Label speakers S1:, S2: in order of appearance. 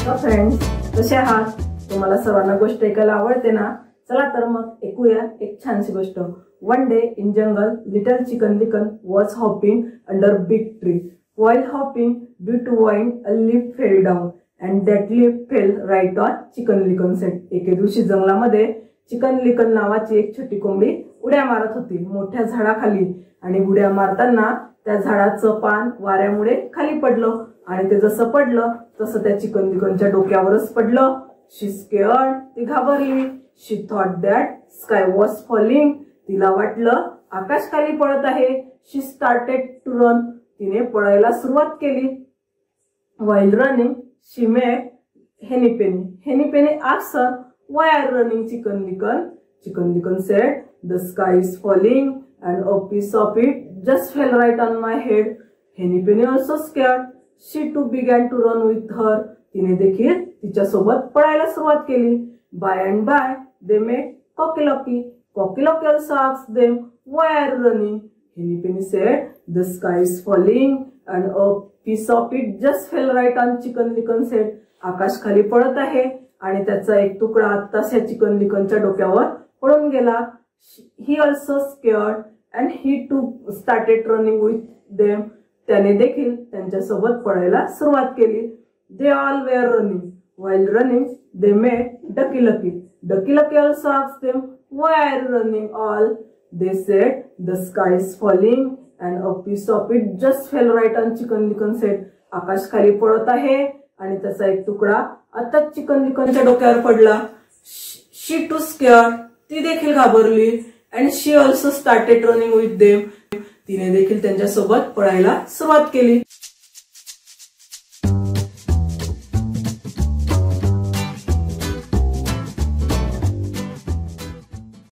S1: Friends कसे आहात? तुम्हाला सर्वांना गोष्ट ऐकायला आवडते ना? चला तर मग ऐकूया एक छानशी गोष्ट. One day in jungle little Chicken Licken was hopping under big tree while hopping due to wind a leaf fell down and that leaf fell right on Chicken Licken said एके दिवशी जंगलामध्ये चिकन लिकन नावाची एक छोटी कोंबडी उड्या मारत होती. मोठ्या झाडाखाली. आणि उड्या मारताना त्या झाडाचं पान वाऱ्यामुळे खाली पडलं. आणि ते जसं पडलं तसं त्या चिकन दिकनच्या डोक्यावरच पडलं. शी स्केअर्ड ती घाबरली. She thought that sky was falling तिला वाटलं आकाश खाली पडत आहे. शी स्टार्टेड टू रन तिने पळायला सुरुवात केली. While running she met Henny Penny Henny Penny asks her why are running Chicken Licken Chicken Licken said the sky is falling and a piece of it just fell right on my head Henny Penny also scared she too began to run with her तिने देखील तिच्यासोबत पळायला सुरुवात केली. By and by they met Cocky Locky Cocky Locky also asks them why are running Henny Penny said the sky is falling and a piece of it just fell right on Chicken Licken said आकाश खाली पडत आहे आणि त्याचा एक तुकडा आत्ताच या chicken लिकनच्या डोक्यावर पडून गेला. He also scared and he too started running with them त्याने देखील त्यांच्यासोबत पडायला सुरुवात केली. They all were running while running they met Ducky Lucky Ducky Lucky also asks them why are running all they said the sky is falling and a piece of it just fell right on Chicken Licken said आकाश खाली पडत आहे आणि त्याचा एक तुकडा आताच chicken लिकनच्या डोक्यावर पडला. शी टू स्केअर ती देखील घाबरली. And she also started running with them तिने देखील त्यांच्यासोबत पळायला सुरुवात केली.